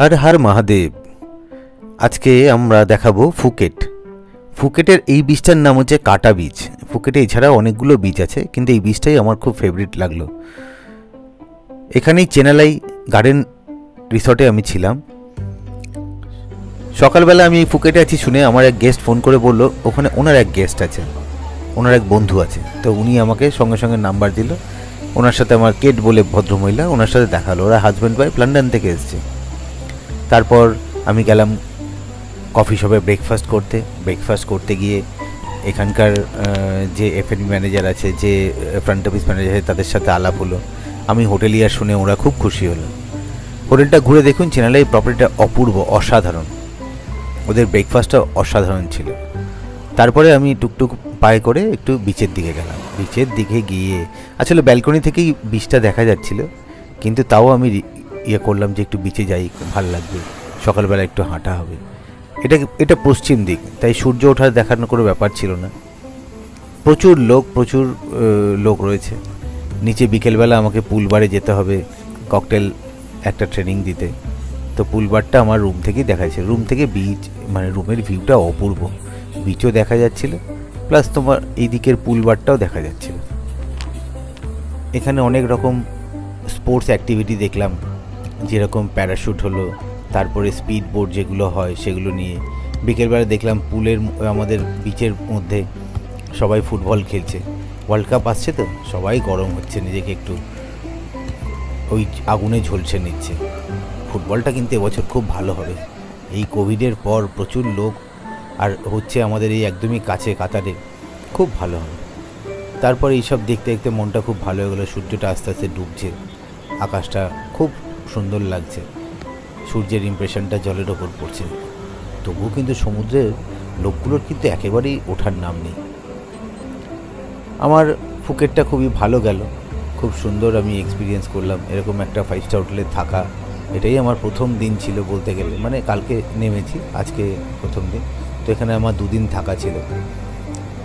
হর হর মহাদেব। আজকে আমরা দেখাবো ফুকেট। ফুকেটের এই বীজটার নাম হচ্ছে কাটা বীজ। ফুকেটে এছাড়াও অনেকগুলো বীজ আছে, কিন্তু এই বীজটাই আমার খুব ফেভারিট লাগল। এখানেই চেনালাই গার্ডেন রিসর্টে আমি ছিলাম। সকালবেলা আমি ফুকেটে আছি শুনে আমার এক গেস্ট ফোন করে বলল, ওখানে ওনার এক গেস্ট আছে, ওনার এক বন্ধু আছে। তো উনি আমাকে সঙ্গে সঙ্গে নাম্বার দিল। ওনার সাথে আমার কেট বলে ভদ্রমহিলা, ওনার সাথে দেখাল ওরা হাজব্যান্ড ওয়াইফ লন্ডন থেকে এসছে। তারপর আমি গেলাম কফি শপে ব্রেকফাস্ট করতে। ব্রেকফাস্ট করতে গিয়ে এখানকার যে এফএনবি ম্যানেজার আছে, যে ফ্রন্ট অফিস ম্যানেজার আছে, তাদের সাথে আলাপ হলো। আমি হোটেলিয়ার শুনে ওরা খুব খুশি হলো। হোটেলটা ঘুরে দেখুন চেনালাই প্রপার্টিটা অপূর্ব, অসাধারণ। ওদের ব্রেকফাস্টটা অসাধারণ ছিল। তারপরে আমি টুকটুক পায়ে করে একটু বিচের দিকে গেলাম। বিচের দিকে গিয়ে, আসলে ব্যালকনি থেকেই বিচটা দেখা যাচ্ছিল, কিন্তু তাও আমি ইয়ে করলাম যে একটু বিচে যাই, ভালো লাগবে, সকালবেলা একটু হাঁটা হবে। এটা এটা পশ্চিম দিক, তাই সূর্য ওঠার দেখানোর কোনো ব্যাপার ছিল না। প্রচুর লোক প্রচুর লোক রয়েছে। নিচে বিকেলবেলা আমাকে পুলবারে যেতে হবে, ককটেল একটা ট্রেনিং দিতে। তো পুলবারটা আমার রুম থেকেই দেখা যাচ্ছে রুম থেকে বিচ মানে রুমের ভিউটা অপূর্ব। বিচও দেখা যাচ্ছিল প্লাস তোমার এই দিকের পুলবারটাও দেখা যাচ্ছিল। এখানে অনেক রকম স্পোর্টস অ্যাক্টিভিটি দেখলাম। যেরকম প্যারাশুট হলো, তারপরে স্পিড বোট যেগুলো হয় সেগুলো নিয়ে। বিকেলবেলা দেখলাম পুলের আমাদের বিচের মধ্যে সবাই ফুটবল খেলছে। ওয়ার্ল্ড কাপ আসছে তো, সবাই গরম হচ্ছে, নিজেকে একটু ওই আগুনে ঝলসে নিচ্ছে। ফুটবলটা কিন্তু এবছর খুব ভালো হবে। এই কোভিডের পর প্রচুর লোক, আর হচ্ছে আমাদের এই একদমই কাছে, কাতারে, খুব ভালো হবে। তারপর এইসব দেখতে দেখতে মনটা খুব ভালো হয়ে গেলো, সূর্যটা আস্তে আস্তে ডুবছে। আকাশটা খুব সুন্দর লাগছে। সূর্যের ইমপ্রেশনটা জলের ওপর পড়ছে। তবুও কিন্তু সমুদ্রের লোকগুলোর কিন্তু একেবারেই ওঠার নাম নেই। আমার ফুকেটটা খুবই ভালো গেল। খুব সুন্দর আমি এক্সপিরিয়েন্স করলাম। এরকম একটা ফাইভ স্টার হোটেলে থাকা, এটাই আমার প্রথম দিন ছিল বলতে গেলে। মানে কালকে নেমেছি, আজকে প্রথম দিন। তো এখানে আমার দুদিন থাকা ছিল।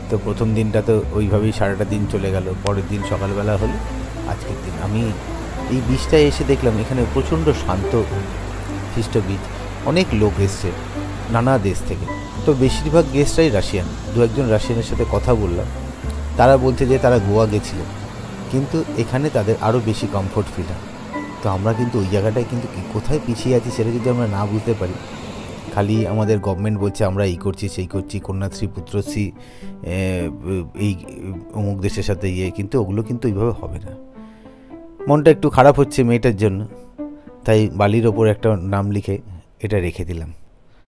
তো প্রথম দিনটা তো ওইভাবেই সারাটা দিন চলে গেল। পরের দিন সকালবেলা হলো, আজকের দিন। আমি এই বীজটায় এসে দেখলাম এখানে প্রচণ্ড শান্ত শিষ্ট বিচ অনেক লোক এসছে, নানা দেশ থেকে। তো বেশিরভাগ গেস্টরাই রাশিয়ান। দু একজন রাশিয়ানের সাথে কথা বললাম। তারা বলছে যে তারা গোয়া গেছিল। কিন্তু এখানে তাদের আরও বেশি কমফোর্ট ফিল হয়। তো আমরা কিন্তু ওই জায়গাটায় কিন্তু কোথায় পিছিয়ে আছি সেটা যদি আমরা না বুঝতে পারি, খালি আমাদের গভর্নমেন্ট বলছে আমরা এই করছি, সেই করছি, কন্যাশ্রী, পুত্রশ্রী এই অমুক দেশের সাথে ইয়ে কিন্তু ওগুলো কিন্তু ওইভাবে হবে না। মনটা একটু খারাপ হচ্ছে মেয়েটার জন্য। তাই বালির ওপর একটা নাম লিখে এটা রেখে দিলাম।